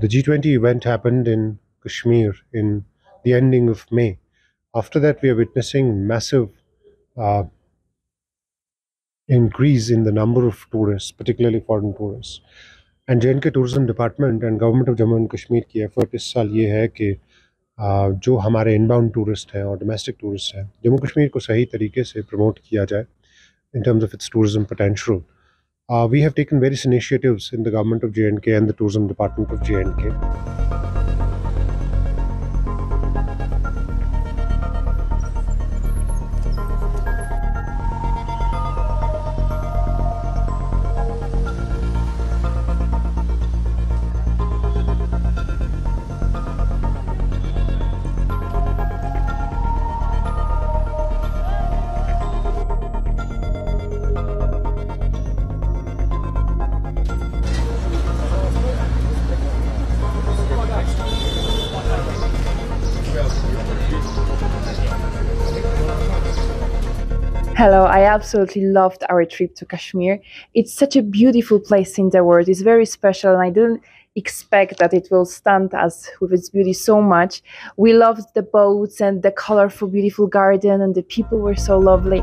the G20 event happened in Kashmir in the ending of May. After that, we are witnessing massive uh, increase in the number of tourists, particularly foreign tourists. And J&K Tourism Department and Government of Jammu and Kashmir ki effort is saal ye hai ki जो हमारे inbound tourist हैं और domestic tourist हैं जम्मू कश्मीर को सही तरीके से promote किया जाए in terms of its tourism potential uh, we have taken various initiatives in the government of J&K and the tourism department of J&K. Hello, I absolutely loved our trip to Kashmir. It's such a beautiful place in the world. It's very special, and I didn't expect that it will stand us with its beauty so much. We loved the boats and the colorful, beautiful garden, and the people were so lovely.